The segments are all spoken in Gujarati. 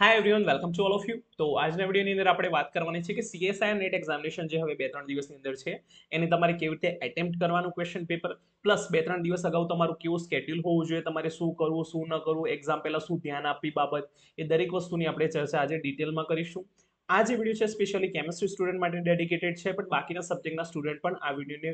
Hi everyone welcome to all of you તો આજના વિડીયોની અંદર આપણે વાત કરવાની છે કે સીએસઆઈ નેટ એક્ઝામિનેશન જે હવે બે ત્રણ દિવસની અંદર છે, એને તમારે કેવી રીતે એટેમ્પ્ટ કરવાનું ક્વેશ્ચન પેપર પ્લસ બે ત્રણ દિવસ અગાઉ તમારું કેવું સ્કેડ્યુલ હોવું જોઈએ, તમારે શું કરવું, શું ન કરવું એક્ઝામ પહેલાં શું ધ્યાન આપવી બાબત, એ દરેક વસ્તુની આપણે ચર્ચા આજે ડિટેલમાં કરીશું. આ જે વીડિયો છે સ્પેશિયલી કેમિસ્ટ્રી સ્ટુડન્ટ માટે ડેડિકેટેડ છે, પણ બાકીના સબ્જેક્ટના સ્ટુડન્ટ પણ આ વિડીયોને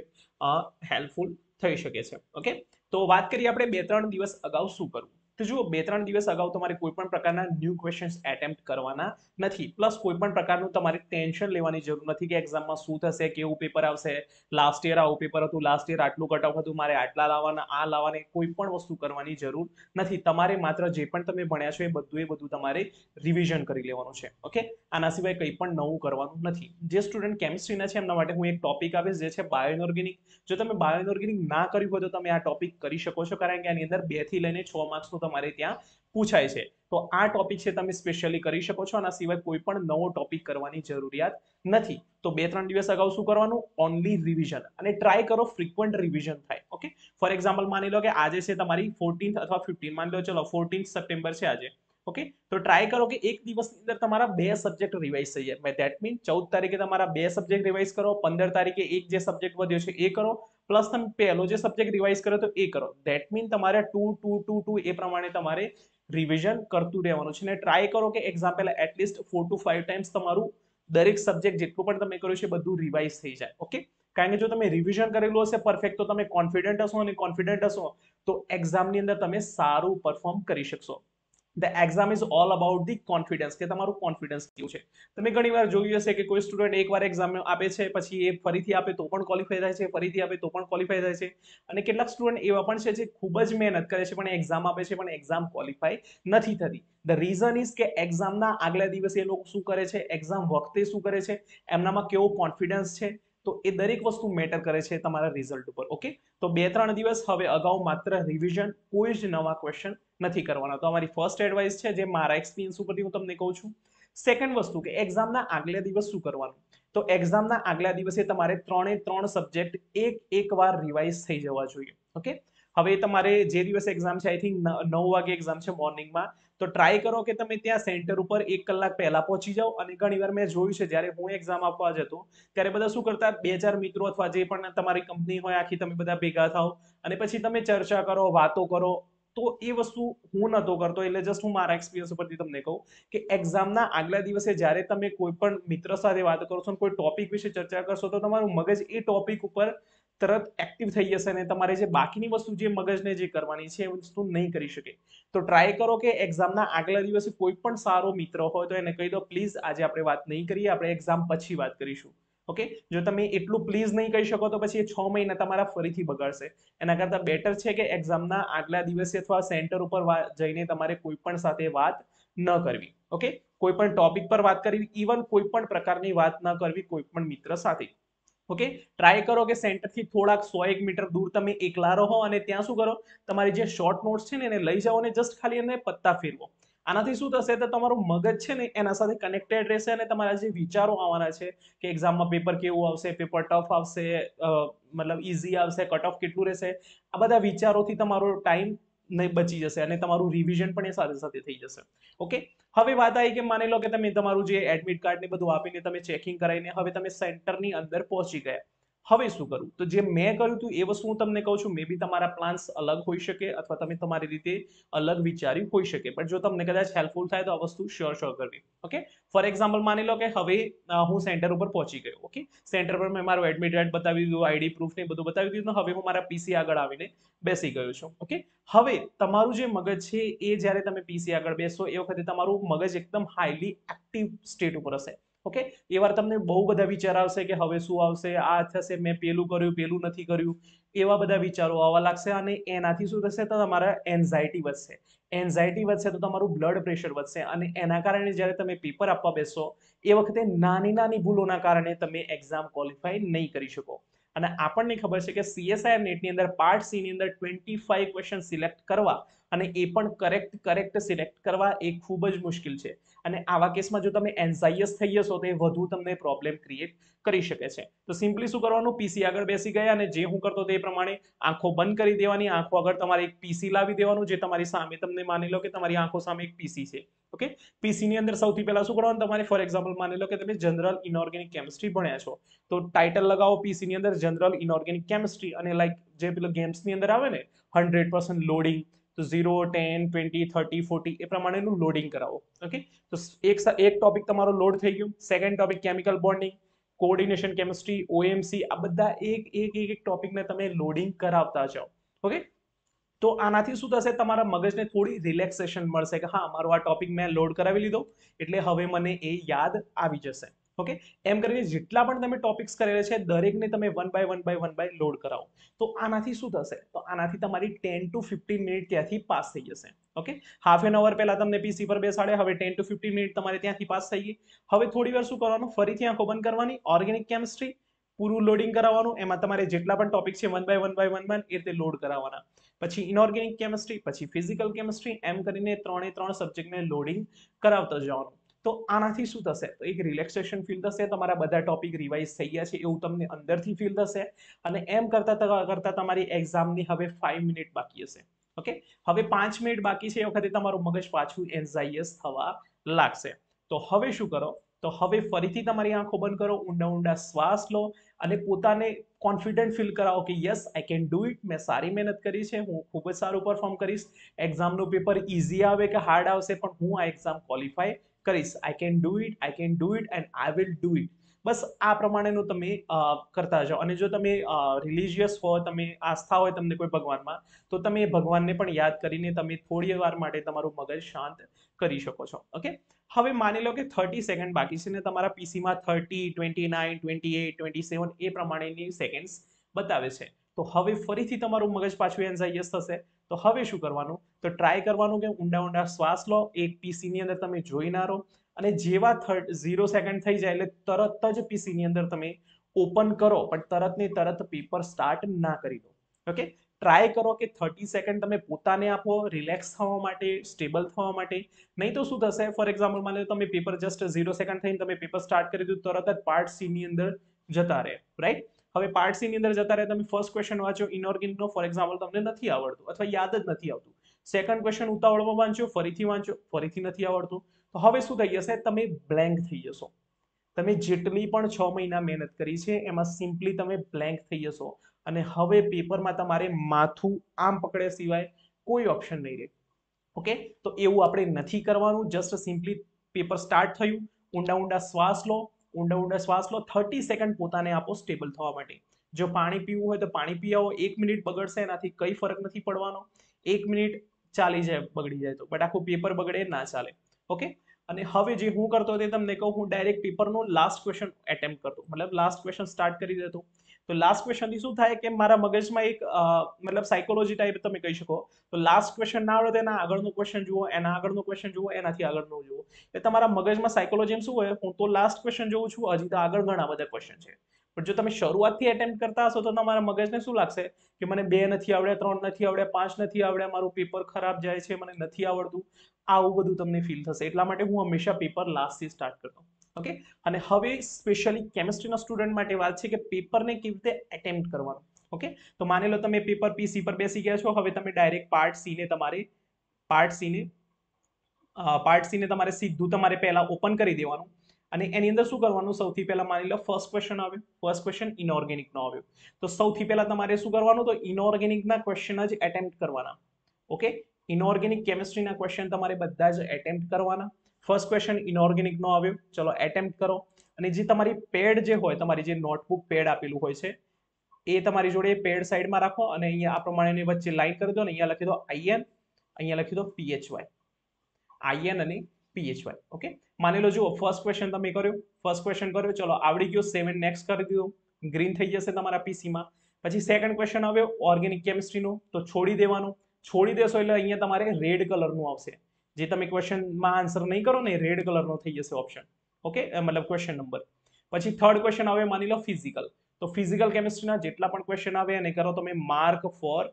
હેલ્પફુલ થઈ શકે છે. ઓકે તો વાત કરીએ આપણે બે ત્રણ દિવસ અગાઉ શું કરવું. તો જુઓ, બે ત્રણ દિવસ અગાઉ તમારે કોઈ પણ પ્રકારના ન્યૂ ક્વેશ્ચન્સ એટેમ્પ્ટ કરવાના નથી. પ્લસ કોઈ પણ પ્રકારનું તમારે ટેન્શન લેવાની જરૂર નથી કે એક્ઝામમાં શું થશે, કેવું પેપર આવશે લાસ્ટ યર આવું પેપર હતું લાસ્ટ યર આટલું કટ ઓફ હતું, મારે આટલા લાવવાના, આ લાવવાની કોઈ પણ વસ્તુ કરવાની જરૂર નથી. તમારે માત્ર જે પણ તમે ભણ્યા છો એ બધું એ બધું તમારે રિવિઝન કરી લેવાનું છે. ઓકે આના સિવાય કંઈ પણ નવું કરવાનું નથી. જે સ્ટુડન્ટ કેમિસ્ટ્રીના છે, એમના માટે હું એક ટોપિક આપીશ, જે છે બાયોઇનઓર્ગેનિક જો તમે બાયોઇનઓર્ગેનિક ના કર્યું હોય તો તમે આ ટોપિક કરી શકો છો, કારણ કે આની અંદર બેથી લઈને છ માર્ક્સનું તમારે ત્યાં પૂછાય છે. તો આ ટોપિક છે તમે સ્પેશિયલી કરી શકો છો, આના સિવાય કોઈ પણ નવો ટોપિક કરવાની જરૂરિયાત નથી. તો બે ત્રણ દિવસ અગાઉ શું કરવાનું? ઓનલી રિવિઝન અને ટ્રાય કરો ફ્રિકવન્ટ રિવિઝન થાય. ઓકે ફોર એક્ઝામ્પલ માની લો કે આજે છે તમારી ફોર્ટીન્થ અથવા ફિફ્ટીન માની લો, ચલો ફોર્ટીન્થ સપ્ટેમ્બર છે આજે. ઓકે તો ટ્રાય કરો કે એક દિવસની અંદર તમારા બે સબ્જેક્ટ રિવાઇઝ થઈ જાય. દેટ મીન ચૌદ તારીખે તમારા બે સબ્જેક્ટ રિવાઇઝ કરો, પંદર તારીખે એક જે સબ્જેક્ટ વધ્યો છે એ કરો પ્લસ તમે પહેલો જે સબ્જેક્ટ રિવાઇઝ કર્યો તો એ કરો. દેટ મીન તમારે ટુ ટુ ટુ ટુ એ પ્રમાણે તમારે રિવિઝન કરતું રહેવાનું છે. અને ટ્રાય કરો કે એક્ઝામ પહેલા at least four to five times તમારું દરેક સબ્જેક્ટ જેટલું પણ તમે કર્યું છે બધું રિવાઇઝ થઈ જાય. ઓકે કારણ કે જો તમે રિવિઝન કરેલું હશે પરફેક્ટ તો તમે કોન્ફિડન્ટ હશો અને કોન્ફિડન્ટ હશો, તો એક્ઝામની અંદર તમે સારું પરફોર્મ કરી શકશો. The exam is all about the confidence કે તમારું કોન્ફિડન્સ કેવું છે? તમે ઘણી વાર જોયું હશે કે કોઈ સ્ટુડન્ટ એકવાર એક્ઝામ આપે છે, પછી એ ફરીથી આપે તો પણ ક્વોલિફાય થાય છે, ફરીથી આપે તો પણ ક્વોલિફાય થાય છે. અને કેટલાક સ્ટુડન્ટ એવા પણ છે જે ખૂબ જ મહેનત કરે છે, પણ એક્ઝામ આપે છે, પણ એક્ઝામ ક્વોલિફાય નથી થતી. ધ રીઝન ઇઝ કે એક્ઝામના આગલા દિવસે એ લોકો શું કરે છે? એક્ઝામ વખતે શું કરે છે? એમનામાં કેવો કોન્ફિડન્સ છે? તો એ દરેક વસ્તુ મેટર કરે છે તમારા રિઝલ્ટ ઉપર ઓકે તો બે ત્રણ દિવસ હવે અગાઉ માત્ર રિવિઝન કોઈ જ નવા ક્વેશ્ચન નથી કરવાના. તો અમારી ફર્સ્ટ એડવાઇસ છે જે મારા એક્સપિરિયન્સ ઉપરથી હું તમને કહું છું. સેકન્ડ વસ્તુ કે એક્ઝામના આગલા દિવસ શું કરવાનું? તો એક્ઝામના આગલા દિવસે તમારે ત્રણે ત્રણ સબ્જેક્ટ એક એક વાર રિવાઇઝ થઈ જવા જોઈએ. ઓકે હવે તમારે જે દિવસે એક્ઝામ છે આઈ થિંક નવ વાગે એક્ઝામ છે મોર્નિંગમાં તો ટ્રાય કરો કે તમે ત્યાં સેન્ટર ઉપર એક કલાક પહેલા પહોંચી જાઓ અને ઘણીવાર મેં જોયું છે, જ્યારે હું એક્ઝામ આપવા જતો, ત્યારે બધા શું કરતા? બે ચાર મિત્રો અથવા જે પણ તમારી કંપની હોય, આખી તમે બધા ભેગા થાઓ અને પછી તમે ચર્ચા કરો, વાતો કરો તો એ વસ્તુ હું નહોતો કરતો એટલે જસ્ટ હું મારા એક્સપિરિયન્સ ઉપરથી તમને કહું કે એક્ઝામના આગલા દિવસે જ્યારે તમે કોઈ પણ મિત્ર સાથે વાત કરો છો કોઈ ટોપિક વિશે ચર્ચા કરશો, તો તમારું મગજ એ ટોપિક ઉપર તરત એક્ટિવ થઈ જશે અને તમારે જે બાકીની વસ્તુ જે મગજને જે કરવાની છે એ વસ્તુ નહીં કરી શકે. તો ટ્રાય કરો કે એક્ઝામના આગલા દિવસે કોઈ પણ સારો મિત્ર હોય તો એને કહી દો પ્લીઝ આજે આપણે વાત નહીં કરીએ, આપણે એક્ઝામ પછી વાત કરીશું. ઓકે જો તમે એટલું પ્લીઝ નહીં કહી શકો, તો પછી એ છ મહિના તમારા ફરીથી બગાડશે. એના કરતાં બેટર છે કે એક્ઝામના આગલા દિવસે અથવા સેન્ટર ઉપર જઈને તમારે કોઈ પણ સાથે વાત ન કરવી. ઓકે કોઈ પણ ટોપિક પર વાત કરવી ઇવન કોઈ પણ પ્રકારની વાત ન કરવી, કોઈ પણ મિત્ર સાથે. ઓકે ટ્રાય કરો કે સેન્ટરથી થોડાક સો એક મીટર દૂર તમે એકલા રહો અને ત્યાં શું કરો? તમારી જે શોર્ટ નોટ્સ છે ને એને લઈ જાઓ અને જસ્ટ ખાલી એને પત્તા ફેરવો. આનાથી શું થશે તો તમારું મગજ છે ને એના સાથે કનેક્ટેડ રહેશે અને તમારા જે વિચારો આવવાના છે કે એક્ઝામમાં પેપર કેવું આવશે પેપર ટફ આવશે મતલબ ઇઝી આવશે કટ ઓફ કેટલું રહેશે, આ બધા વિચારોથી તમારો ટાઈમ નહીં બચી જશે અને તમારું રિવિઝન પણ એ સાથે સાથે થઈ જશે. ઓકે હવે વાત આવી કે માની લો કે તમે તમારું જે એડમિટ કાર્ડ ને બધું આપીને તમે ચેકિંગ કરાવીને હવે તમે સેન્ટરની અંદર પહોંચી ગયા. હવે શું કરવું તો જે મેં કર્યું હતું, એ વસ્તુ હું તમને કહું છું મે બી તમારા પ્લાન્સ અલગ હોઈ શકે અથવા તમે તમારી રીતે અલગ વિચાર્યું હોઈ શકે. પણ જો તમને કદાચ હેલ્પફુલ થાય, તો આ વસ્તુ શ્યોર શ્યોર કરવી. ઓકે ફોર એક્ઝામ્પલ માની લો કે હવે હું સેન્ટર ઉપર પહોંચી ગયો. ઓકે સેન્ટર પર મેં મારું એડમિટ કાર્ડ બતાવી દીધું આઈડી પ્રૂફ ને બધું બતાવી દીધું હવે હું મારા પીસી આગળ આવીને બેસી ગયો છું. ઓકે હવે તમારું જે મગજ છે, એ જ્યારે તમે પીસી આગળ બેસો, એ વખતે તમારું મગજ એકદમ હાઈલી એક્ટિવ સ્ટેટ ઉપર હશે. ઓકે એ વાર તમને બહુ બધા વિચાર આવશે કે હવે શું આવશે, આ થશે, મેં પેલું કર્યું, પેલું નથી કર્યું. એવા બધા વિચારો આવવા લાગશે અને એનાથી શું થશે? તો તમારા એન્ઝાયટી વધશે. એન્ઝાયટી વધશે તો તમારું બ્લડ પ્રેશર વધશે અને એના કારણે જ્યારે તમે પેપર આપવા બેસો, એ વખતે નાની નાની ભૂલોના કારણે તમે એક્ઝામ ક્વોલિફાય નહીં કરી શકો. અને આપણને ખબર છે કે સીએસઆઈ નેટની અંદર પાર્ટ સીની અંદર ટ્વેન્ટી ફાઈવ ક્વેશ્ચન સિલેક્ટ કરવા અને એ પણ કરેક્ટ કરેક્ટ સિલેક્ટ કરવા એ ખૂબ જ મુશ્કેલ છે. અને આવા કેસમાં જો તમે એન્ઝાઇયસ થઈ જશો, તો એ વધુ તમને પ્રોબ્લેમ ક્રિએટ કરી શકે છે. તો સિમ્પલી શું કરવાનું? પીસી આગળ બેસી ગયા અને જે હું કરતો તે પ્રમાણે આંખો બંધ કરી દેવાની. આંખો આગળ તમારે એક પીસી લાવી દેવાનું, જે તમારી સામે તમને માની લો કે તમારી આંખો સામે એક પીસી છે. ઓકે? પીસી ની અંદર સૌથી પહેલા શું કરવાનું? તમારે ફોર એક્ઝામ્પલ માની લો કે તમે જનરલ ઇનઓર્ગેનિક કેમિસ્ટ્રી ભણ્યા છો. તો ટાઇટલ લગાવો પીસી ની અંદર જનરલ ઇનઓર્ગેનિક કેમિસ્ટ્રી અને લાઈક જે પેલો ગેમ્સની અંદર આવે ને હંડ્રેડ પર્સન્ટ લોડિંગ તો zero ten twenty thirty forty એ પ્રમાણેનું લોડિંગ કરાવો. ઓકે તો એક એક ટોપિક તમારો લોડ થઈ ગયો. Second topic chemical bonding coordination chemistry OMC આ બધા એક એક એક એક ટોપિકને તમે લોડિંગ કરાવતા જાઓ. ઓકે તો આનાથી શું થશે? તમારા મગજને થોડી રિલેક્સેશન મળશે કે હા, મારો આ ટોપિક મેં લોડ કરાવી લીધો. એટલે હવે મને એ યાદ આવી જશે. ઓકે એમ કરીને જેટલા પણ તમે ટોપિક્સ કરેલા છે, દરેકને તમે one by one by one by load કરાવો. તો આનાથી શું થશે? તો આનાથી તમારી ટેન ટુ ફિફ્ટીન મિનિટ ત્યાંથી પાસ થઈ જશે. ઓકે હાફ એન અવર પહેલાં તમને પીસી પર બેસાડે, હવે ટેન ટુ ફિફ્ટીન મિનિટ તમારે ત્યાંથી પાસ થઈ ગઈ. હવે થોડી વાર શું કરવાનું? ફરીથી આંખો બંધ કરવાની. ઓર્ગેનિક કેમિસ્ટ્રી પૂરું લોડિંગ કરાવવાનું. એમાં તમારે જેટલા પણ ટોપિક છે one by one by one by એ રીતે લોડ કરાવવાના. પછી ઇનઓર્ગેનિક કેમિસ્ટ્રી પછી ફિઝિકલ કેમિસ્ટ્રી એમ કરીને ત્રણે ત્રણ સબ્જેક્ટને લોડિંગ કરાવતા જવાનું. તો આનાથી શું થશે? તો એક રિલેક્સેશન ફીલ થશે, તમારા બધા ટોપિક રિવાઇઝ થઈ ગયા છે, એવું તમને અંદરથી ફીલ થશે અને એમ કરતા કરતા તમારી એક્ઝામની હવે ફાઈવ મિનિટ બાકી હશે. ઓકે હવે પાંચ મિનિટ બાકી છે, એ વખતે તમારું મગજ પાછું એન્ઝાઇયસ થવા લાગશે. તો હવે શું કરો? તો હવે ફરીથી તમારી આંખો બંધ કરો, ઊંડા ઊંડા શ્વાસ લો અને પોતાને કોન્ફિડન્ટ ફીલ કરાવો કે yes I can do it મેં સારી મહેનત કરી છે. હું ખૂબ જ સારું પરફોર્મ કરીશ. એક્ઝામનું પેપર ઇઝી આવે કે હાર્ડ આવશે, પણ હું આ એક્ઝામ ક્વોલિફાય કરીશ. I can do it I can do it and I will do it બસ આ પ્રમાણેનું તમે કરતા જાઓ. અને જો તમે રિલિજિયસ હો, તમે આસ્થા હોય તમને કોઈ ભગવાનમાં, તો તમે ભગવાનને પણ યાદ કરીને તમે થોડી વાર માટે તમારું મગજ શાંત કરી શકો છો. ઓકે? હવે માની લો કે થર્ટી સેકન્ડ બાકી છે ને તમારા પીસીમાં thirty twenty nine twenty eight twenty seven એ પ્રમાણેની સેકન્ડ્સ બતાવે છે. તો હવે ફરીથી તમારું મગજ પાછું એન્ઝાઇયસ થશે. તો હવે શું કરવાનું? તો ટ્રાય કરવાનું કે ઊંડા ઊંડા શ્વાસ લો. એક પીસીની અંદર તમે જોઈ ના રહો. અને જેવા થર્ડ ઝીરો સેકન્ડ થઈ જાય એટલે તરત જ પીસીની અંદર તમે ઓપન કરો. પણ તરત ને તરત પેપર સ્ટાર્ટ ના કરી દો. ઓકે ટ્રાય કરો કે થર્ટી સેકન્ડ તમે પોતાને આપો. રિલેક્સ થવા માટે સ્ટેબલ થવા માટે. નહીં તો શું થશે? ફોર એક્ઝામ્પલ માની તમે પેપર જસ્ટ ઝીરો સેકન્ડ થઈને તમે પેપર સ્ટાર્ટ કરી દીધું, તરત જ પાર્ટ સી ની અંદર જતા રહે. રાઈટ હવે પાર્ટ અંદર જતા રહે, તમે ફર્સ્ટ ક્વેશ્ચન વાંચો ઇનઓર્ગેનિકનો ફોર એક્ઝામ્પલ તમને નથી આવડતું અથવા યાદ જ નથી આવતું. સેકન્ડ ક્વેશ્ચન ઉતાવળમાં વાંચો, ફરીથી વાંચો, ફરીથી નથી આવડતું. તો હવે શું થઈ જશે? તમે બ્લેન્ક થઈ જશો. તમે જેટલી પણ છ મહિના મહેનત કરી છે, એમાં સિમ્પલી તમે બ્લેન્ક થઈ જશો. અને હવે પેપરમાં તમારે માથું આમ પકડે સિવાય કોઈ ઓપ્શન નહીં રહે. ઓકે તો એવું આપણે નથી કરવાનું. જસ્ટ સિમ્પલી પેપર સ્ટાર્ટ થયું. ઊંડા ઊંડા શ્વાસ લો. ઊંડા ઊંડા શ્વાસ લો થર્ટી સેકન્ડ પોતાને આપો સ્ટેબલ થવા માટે. જો પાણી પીવું હોય તો પાણી પી આવો એક મિનિટ બગડશે, એનાથી કઈ ફરક નથી પડવાનો. એક મિનિટ ચાલી જાય, બગડી જાય તો બટ આખું પેપર બગડે, ના ચાલે. ઓકે? અને હવે જે હું કરતો તે તમને કહું, હું ડાયરેક્ટ પેપરનો લાસ્ટ ક્વેશ્ચન એટેમ્પ કરતો. મતલબ લાસ્ટ ક્વેશ્ચન સ્ટાર્ટ કરી દેતો. તો લાસ્ટ ક્વેશ્ચનથી શું થાય કે મારા મગજમાં એક મતલબ સાયકોલોજી ટાઈપ તમે કહી શકો. તો લાસ્ટ ક્વેશ્ચન ના આવડે એના આગળનો ક્વેશ્ચન જુઓ, એના આગળનો ક્વેશ્ચન જુઓ, એનાથી આગળનો જુઓ. એટલે તમારા મગજમાં સાયકોલોજી શું હોય? હું તો લાસ્ટ ક્વેશ્ચન જોઉં છું, હજી તો આગળ ઘણા બધા ક્વેશ્ચન છે. પણ જો તમે શરૂઆતથી એટેમ્પ કરતા હશો તો તમારા મગજને શું લાગશે? કે મને બે નથી આવડે, ત્રણ નથી આવડે, પાંચ નથી આવડે, મારું પેપર ખરાબ જાય છે, મને નથી આવડતું. આવું બધું તમને ફીલ થશે. એટલા માટે હું હંમેશા પેપર લાસ્ટથી સ્ટાર્ટ કરતો. ઓકે અને હવે સ્પેશિયલી કેમિસ્ટ્રીના સ્ટુડન્ટ માટે વાત છે કે પેપરને કેવી રીતે એટેમ્પ્ટ કરવાનું. ઓકે તો માની લો તમે પેપર પી સી પર બેસી ગયા છો. હવે તમે ડાયરેક્ટ પાર્ટ સીને તમારે પાર્ટ સીને પાર્ટ સીને તમારે સીધું તમારે પહેલાં ઓપન કરી દેવાનું. અને એની અંદર શું કરવાનું? સૌથી પહેલાં માની લો ફર્સ્ટ ક્વેશ્ચન આવ્યો. ફર્સ્ટ ક્વેશ્ચન ઇનઓર્ગેનિકનો આવ્યો. તો સૌથી પહેલાં તમારે શું કરવાનું? તો ઇનઓર્ગેનિકના ક્વેશ્ચન જ એટેમ્પ્ટ કરવાના. ઓકે ઇનઓર્ગેનિક કેમિસ્ટ્રીના ક્વેશ્ચન તમારે બધા જ એટેમ્પ્ટ કરવાના. ફર્સ્ટ ક્વેશ્ચન ઇનઓર્ગેનિકનો આવ્યો. ચલો એટેમ્પ્ટ કરો. અને જે તમારી પેડ જે હોય, તમારી જે નોટબુક પેડ આપેલું હોય છે, એ તમારી જોડે પેડ સાઈડમાં રાખો અને અહીંયા આ પ્રમાણેની વચ્ચે લાઈન કરી દો અને અહીંયા લખી દો આઈએન અહીંયા લખી દો પીએચવાય આઈએન અને પીએચવાય ઓકે માની લો, જુઓ ફર્સ્ટ ક્વેશ્ચન તમે કર્યો. ફર્સ્ટ ક્વેશ્ચન કર્યો. ચલો, આવડી ગયો. સેવન નેક્સ્ટ કરી દીધો. ગ્રીન થઈ જશે તમારા પીસીમાં પછી સેકન્ડ ક્વેશ્ચન આવ્યો. ઓર્ગેનિક કેમિસ્ટ્રીનો તો છોડી દેવાનું. છોડી દેશો એટલે અહીંયા તમારે રેડ કલરનું આવશે. જે તમે ક્વેશ્ચનમાં આન્સર નહીં કરો ને રેડ કલરનો થઈ જશે ઓપ્શન ઓકે મતલબ ક્વેશ્ચન નંબર પછી થર્ડ ક્વેશ્ચન આવે, માની લો ફિઝિકલ તો ફિઝિકલ કેમિસ્ટ્રીના જેટલા પણ ક્વેશ્ચન આવે, એને કરો તમે mark for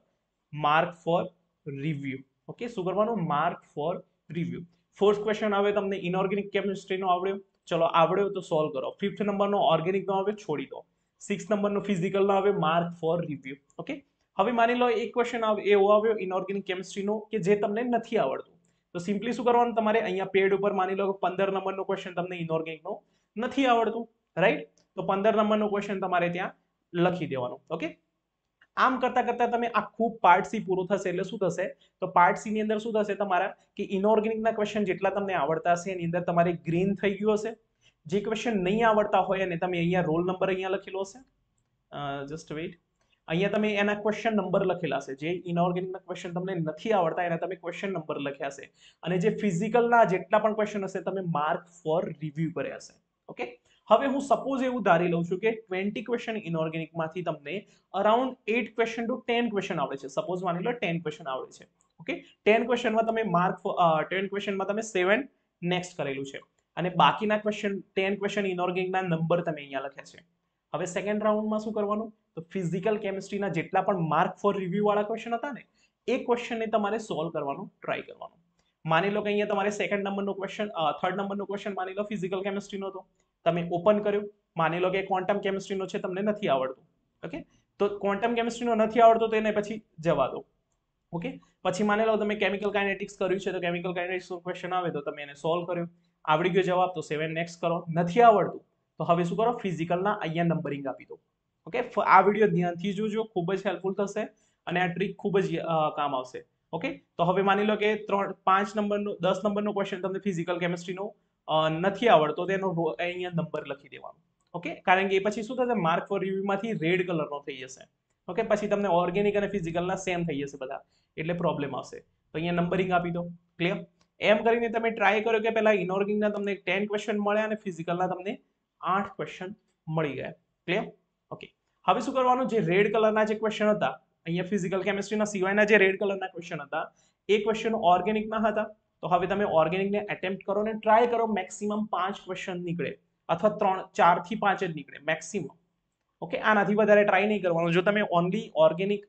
mark for review okay શું કરવાનું? Mark for review fourth question આવે, તમને ઇનઓર્ગેનિક કેમિસ્ટ્રીનો આવડ્યો? ચલો, આવડ્યો તો સોલ્વ કરો. ફિફ્થ નંબરનો ઓર્ગેનિકનો આવે, છોડી દો. સિક્સ નંબરનો ફિઝિકલનો આવે માર્ક ફોર રિવ્યુ ઓકે હવે માની લો એક ક્વેશ્ચન એવો આવ્યો ઇનઓર્ગેનિક કેમિસ્ટ્રીનો કે જે તમને નથી આવડતું. તો સિમ્પલી શું કરવાનું? તમારે અહીંયા પેડ ઉપર માની લો કે પંદર નંબરનો ક્વેશ્ચન તમને ઇનઓર્ગેનિકનો નથી આવડતું રાઈટ તો પંદર નંબરનો ક્વેશ્ચન તમારે ત્યાં લખી દેવાનું ઓકે આમ કરતા કરતા તમે આખું પાર્ટ સી પૂરું થશે એટલે શું થશે? તો પાર્ટ સી ની અંદર શું થશે તમારા? કે ઇનઓર્ગેનિકના ક્વેશ્ચન જેટલા તમને આવડતા હશે, એની અંદર તમારે ગ્રીન થઈ ગયું હશે. જે ક્વેશ્ચન નહીં આવડતા હોય અને તમે અહીંયા રોલ નંબર અહીંયા લખેલો હશે. જસ્ટ વેઇટ અહીંયા તમે એના ક્વેશ્ચન નંબર લખેલા છે જે ઇનઓર્ગેનિકના ક્વેશ્ચન તમને નથી આવડતા, એના તમે ક્વેશ્ચન નંબર લખ્યા હશે. અને જે ફિઝિકલના જેટલા પણ ક્વેશ્ચન હશે, તમે માર્ક ફોર રિવ્યુ કર્યા હશે. ઓકે હવે હું સપોઝ એવું ધારી લઉં છું કે ટ્વેન્ટી ક્વેશ્ચન ઇનઓર્ગેનિકમાંથી તમને around eight question to ten question આવડે છે. સપોઝ માની લો ટેન ક્વેશ્ચન આવડે છે. ઓકે ટેન ક્વેશ્ચનમાં તમે માર્ક ટેન ક્વેશ્ચનમાં તમે સેવન નેક્સ્ટ કરેલું છે. અને બાકીના ક્વેશ્ચન ટેન ક્વેશ્ચન ઇનઓર્ગેનિકના નંબર તમે અહીંયા લખ્યા છે. હવે સેકન્ડ રાઉન્ડમાં શું કરવાનું? તો ફિઝિકલ કેમિસ્ટ્રીના જેટલા પણ માર્ક ફોર રિવ્યુ વાળા ક્વેશ્ચન હતા ને, એ ક્વેશ્ચનને તમારે સોલ્વ કરવાનું ટ્રાય કરવાનું. માની લો કે અહીંયા તમારે સેકન્ડ નંબરનો ક્વેશ્ચન થર્ડ નંબરનો ક્વેશ્ચન માની લો ફિઝિકલ કેમિસ્ટ્રીનો હતો. તમે ઓપન કર્યું. માની લો કે ક્વોન્ટમ કેમિસ્ટ્રીનો છે તમને નથી આવડતું. ઓકે તો ક્વોન્ટમ કેમિસ્ટ્રીનો નથી આવડતો તો એને પછી જવા દો. ઓકે પછી માની લો તમે કેમિકલ કાઇનેટિક્સ કર્યું છે તો કેમિકલ કાઇનેટિક્સનો ક્વેશ્ચન આવે તો તમે એને સોલ્વ કર્યો. આવડી ગયો જવાબ તો સેવન નેક્સ્ટ કરો. નથી આવડતું. તો હવે શું કરો? ફિઝિકલના અહીંયા નંબરિંગ આપી દો. ઓકે આ વીડિયો ધ્યાનથી જોજો, ખૂબ જ હેલ્પફુલ થશે અને આ ટ્રીક ખૂબ જ કામ આવશે. ઓકે તો હવે માની લો કે ત્રણ, પાંચ નંબરનો, દસ નંબરનો ક્વેશ્ચન તમને ફિઝિકલ કેમિસ્ટ્રીનો નથી આવડતો તેનો અહીંયા નંબર લખી દેવાનો. ઓકે કારણ કે એ પછી શું થશે? માર્ક ફોર રિવ્યુમાંથી રેડ કલરનો થઈ જશે. ઓકે પછી તમને ઓર્ગેનિક અને ફિઝિકલના સેમ થઈ જશે બધા. એટલે પ્રોબ્લેમ આવશે. તો અહીંયા નંબરિંગ આપી દો. ક્લિયર એમ કરીને તમે ટ્રાય કર્યો કે પહેલાં ઇનઓર્ગેનિકના તમને ટેન ક્વેશ્ચન મળ્યા અને ફિઝિકલના તમને આઠ ક્વેશ્ચન મળી ગયા. ક્લિયર ઓકે હવે શું કરવાનું? જે રેડ કલરના જે ક્વેશ્ચન હતા, અહીંયા ફિઝિકલ કેમિસ્ટ્રીના સિવાયના જે રેડ કલરના ક્વેશ્ચન હતા, એ ક્વેશ્ચન ઓર્ગેનિકના હતા. તો હવે તમે ઓર્ગેનિકને એટેમ્પ્ટ કરો ને ટ્રાય કરો મેક્સિમમ પાંચ ક્વેશ્ચન નીકળે. અથવા ત્રણ, ચારથી પાંચ જ નીકળે મેક્સિમમ ઓકે આનાથી વધારે ટ્રાય નહીં કરવાનું. જો તમે ઓનલી ઓર્ગેનિક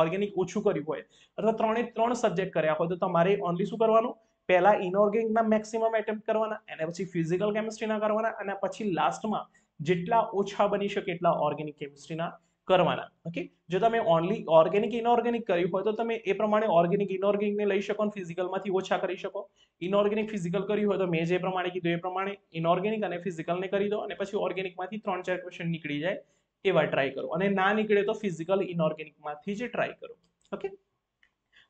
ઓર્ગેનિક ઓછું કર્યું હોય, અથવા ત્રણે ત્રણ સબ્જેક્ટ કર્યા હોય, તો તમારે ઓનલી શું કરવાનું? પહેલા ઇનઓર્ગેનિકના મેક્સિમમ એટેમ્પ્ટ કરવાના અને પછી ફિઝિકલ કેમિસ્ટ્રીના કરવાના, અને પછી લાસ્ટમાં જેટલા ઓછા બની શકે એટલા ઓર્ગેનિક કેમિસ્ટ્રીના કરવાના. ઓકે જો તમે ઓનલી ઓર્ગેનિક ઇનઓર્ગેનિક કર્યું હોય તો તમે એ પ્રમાણે ઓર્ગેનિક ઇનઓર્ગેનિકને લઈ શકો અને ફિઝિકલમાંથી ઓછા કરી શકો. ઇનઓર્ગેનિક ફિઝિકલ કર્યું હોય તો મેં જે પ્રમાણે કીધું એ પ્રમાણે ઇનઓર્ગેનિક અને ફિઝિકલને કરી દો અને પછી ઓર્ગેનિકમાંથી ત્રણ ચાર ક્વેશ્ચન નીકળી જાય એવા ટ્રાય કરો. અને ના નીકળે તો ફિઝિકલ ઇનઓર્ગેનિકમાંથી જ ટ્રાય કરો. ઓકે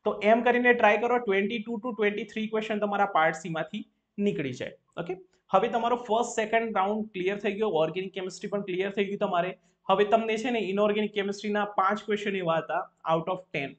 તો એમ કરીને ટ્રાય કરો twenty two to twenty three question તમારા પાર્ટ સીમાંથી નીકળી જાય. ઓકે હવે તમારો ફર્સ્ટ સેકન્ડ રાઉન્ડ ક્લિયર થઈ ગયો ઓર્ગેનિક કેમિસ્ટ્રી પણ ક્લિયર થઈ ગયું તમારે. હવે તમને છે ને ઇનઓર્ગેનિક કેમિસ્ટ્રીના પાંચ ક્વેશ્ચન એવા હતા out of ten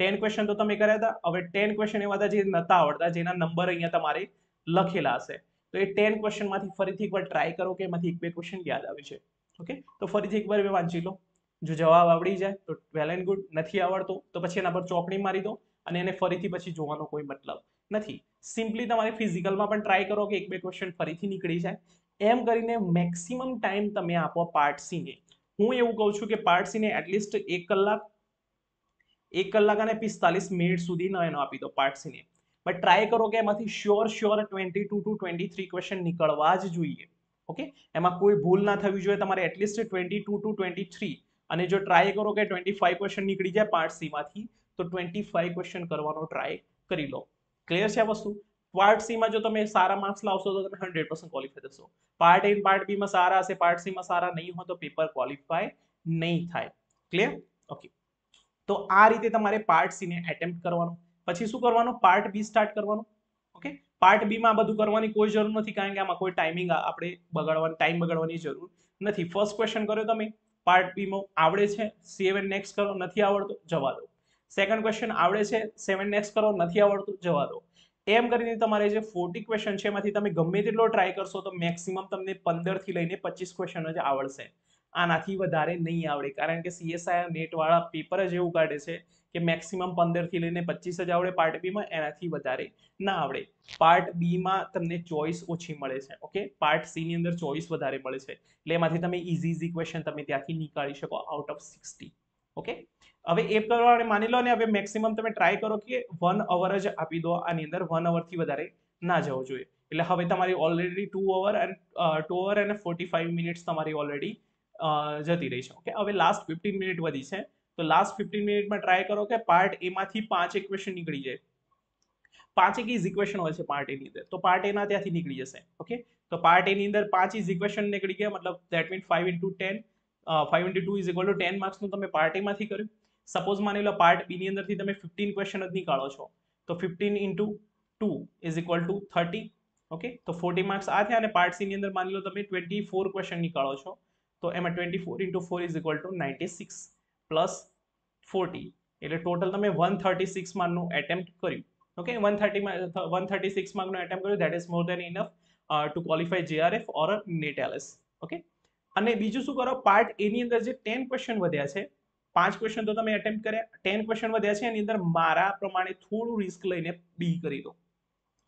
ten question તો તમે કર્યા હતા, હવે ટેન ક્વેશ્ચન એવા હતા જે નતા આવડતા, જેના નંબર અહીંયા તમારે લખેલા હશે. તો એ ટેન ક્વેશ્ચનમાંથી ફરીથી એકવાર ટ્રાય કરો કે એમાંથી એક, બે ક્વેશ્ચન યાદ આવે છે ઓકે તો ફરીથી એકવાર મેં વાંચી લો. જો જવાબ આવડી જાય, તો વેલ એન્ડ ગુડ નથી આવડતો, તો પછી એના પર ચોકડી મારી દો અને એને ફરીથી પછી જોવાનો કોઈ મતલબ નથી. સિમ્પલી તમારે ફિઝિકલમાં પણ ટ્રાય કરો કે એક બે ક્વેશ્ચન ફરીથી નીકળી જાય. એમ કરીને મેક્સિમમ ટાઈમ તમે આપો પાર્ટ સીને હું એવું કહું છું કે પાર્ટ સીને એટલીસ્ટ એક કલાક એક કલાક અને પિસ્તાલીસ મિનિટ સુધીનો એનો આપી દો પાર્ટ સીને બટ ટ્રાય કરો કે એમાંથી sure sure twenty two to twenty three question નીકળવા જ જોઈએ. ઓકે એમાં કોઈ ભૂલ ના થવી જોઈએ. તમારે at least twenty two to twenty three અને જો ટ્રાય કરો કે ટ્વેન્ટી ફાઈવ ક્વેશ્ચન નીકળી જાય પાર્ટ સીમાંથી તો ટ્વેન્ટી ફાઈવ ક્વેશ્ચન કરવાનો ટ્રાય કરી લો. ક્લિયર છે આ વસ્તુ? પાર્ટ સીમાં જો તમે સારા માર્ક્સ લાવશો તો તમે હંડ્રેડ પર્સન્ટ ક્વોલિફાય થશો. પાર્ટ એ પાર્ટ બીમાં સારા હશે પાર્ટ સીમાં સારા નહીં હોય તો પેપર ક્વોલિફાય નહીં થાય. ક્લિયર ઓકે તો આ રીતે તમારે પાર્ટ સીને એટેમ્પ્ટ કરવાનો. પછી શું કરવાનું? પાર્ટ બી સ્ટાર્ટ કરવાનું. ઓકે પાર્ટ બીમાં બધું કરવાની કોઈ જરૂર નથી કારણ કે આમાં કોઈ ટાઈમિંગ આપણે બગાડવાની ટાઈમ બગાડવાની જરૂર નથી. ફર્સ્ટ ક્વેશ્ચન કર્યો તમે. પાર્ટ બીમાં આવડે છે? સેવન નેક્સ્ટ કરો. નથી આવડતો? જવા દો. સેકન્ડ ક્વેશ્ચન આવડે છે સેવન નેક્સ્ટ કરો, નથી આવડતું, જવા દો. એમ કરીને તમારે જે ફોર્ટી ક્વેશ્ચન છે, એમાંથી તમે ગમે તેટલો ટ્રાય કરશો, તો મેક્સિમમ તમને પંદરથી લઈને પચીસ ક્વેશ્ચન જ આવડશે. આનાથી વધારે નહીં આવડે, કારણ કે સીએસઆઈ નેટવાળા પેપર જ એવું કાઢે છે કે મેક્સિમમ પંદરથી લઈને પચીસ જ આવડે પાર્ટ બીમાં એનાથી વધારે ના આવડે. પાર્ટ બીમાં તમને ચોઈસ ઓછી મળે છે ઓકે પાર્ટ સીની અંદર ચોઈસ વધારે મળે છે. એટલે એમાંથી તમે ઇઝી ઇઝી ક્વેશ્ચન તમે ત્યાંથી નીકાળી શકો આઉટ ઓફ સિક્સટી ઓકે હવે એ પ્રમાણે માની લો ને હવે મેક્સિમમ તમે ટ્રાય કરો કે વન અવર જ આપી દો આની અંદર વન અવરથી વધારે ના જવું જોઈએ. એટલે હવે તમારી already two hour and two hour અને ફોર્ટી ફાઈવ મિનિટ્સ તમારી ઓલરેડી જતી રહી છે. ઓકે હવે લાસ્ટ ફિફ્ટીન મિનિટ વધી છે. તો લાસ્ટ ફિફ્ટીન મિનિટમાં ટ્રાય કરો કે પાર્ટ એમાંથી પાંચ ઇક્વેશન નીકળી જાય. પાંચ એક ઇઝ ઇક્વેશન હોય છે પાર્ટ એની અંદર. તો પાર્ટ એના ત્યાંથી નીકળી જશે. ઓકે તો પાર્ટ એની અંદર પાંચ ઇઝ ઇક્વેશન નીકળી ગયા. મતલબ that mean five into ten five into two is equal to ten માર્ક્સનું તમે પાર્ટ એમાંથી કર્યું. સપોઝ માની લો પાર્ટ બીની અંદરથી તમે ફિફ્ટીન ક્વેશ્ચન જ નીકાળો છો. તો fifteen into two is equal to thirty okay તો ફોર્ટી માર્ક્સ આ થયા અને પાર્ટ સીની અંદર માની લો તમે ટ્વેન્ટી ફોર ક્વેશ્ચન નીકાળો છો. તો એમાં twenty four into four is equal to ninety six plus forty એટલે ટોટલ તમે વન થર્ટી સિક્સ માર્કનું એટેમ્પ્ટ કર્યું okay one thirty one thirty six માર્કનું attempt કર્યું. That is more than enough to qualify JRF or NET LS okay અને બીજું શું કરો? પાર્ટ એની અંદર જે ટેન ક્વેશ્ચન વધ્યા છે, પાંચ ક્વેશ્ચન તો તમે એટેમ્પ કર્યા. ટેન ક્વેશ્ચન વધ્યા છે, એની અંદર મારા પ્રમાણે થોડું રિસ્ક લઈને બી કરી દો.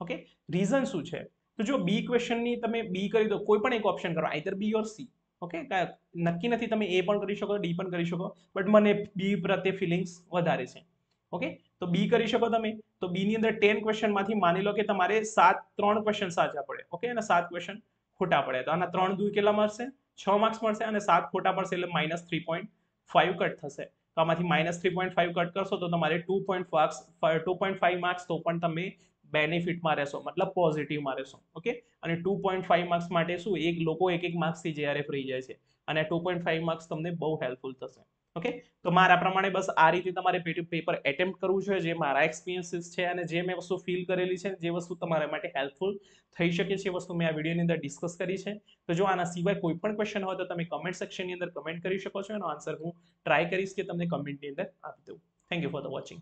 ઓકે રીઝન શું છે? તો જો બી ક્વેશ્ચનની તમે બી કરી દો, કોઈ પણ એક ઓપ્શન કરો either B or C okay નક્કી નથી તમે એ પણ કરી શકો ડી પણ કરી શકો બટ મને બી પ્રત્યે ફિલિંગ્સ વધારે છે. ઓકે તો બી કરી શકો તમે. તો બી ની અંદર ટેન ક્વેશ્ચનમાંથી માની લો કે તમારે સાત, ત્રણ ક્વેશ્ચન સાચા પડે. ઓકે અને સાત ક્વેશ્ચન ખોટા પડે તો આના ત્રણ દૂર કેટલા મળશે? છ માર્ક્સ મળશે અને સાત ખોટા પડશે એટલે minus three point five cut થશે. તો આમાંથી minus three point five cut કરશો તો તમારે two point marks two point five marks તો પણ તમે બેનિફિટમાં રહેશો, મતલબ પોઝિટિવમાં રહેશો. ઓકે અને ટુ પોઈન્ટ ફાઈવ માર્ક્સ માટે શું? એક લોકો એક એક માર્ક્સથી જેઆરએફ રહી જાય છે. અને ટુ પોઈન્ટ ફાઈવ માર્ક્સ તમને બહુ હેલ્પફુલ થશે. ઓકે તો મારા પ્રમાણે બસ આ રીતે તમારે પેપર એટેમ્પ્ટ કરવું જોઈએ જે મારા એક્સપિરિયન્સીસ છે અને જે મેં વસ્તુ ફીલ કરેલી છે, જે વસ્તુ તમારા માટે હેલ્પફુલ થઈ શકે છે વસ્તુ મેં આ વિડીયોની અંદર ડિસ્કસ કરી છે. તો જો આના સિવાય કોઈ પણ ક્વેશ્ચન હોય તો તમે કમેન્ટ સેક્શનની અંદર કમેન્ટ કરી શકો છો, એનો આન્સર હું ટ્રાય કરીશ કે તમને કમેન્ટની અંદર આપી દઉં. Thank you for the watching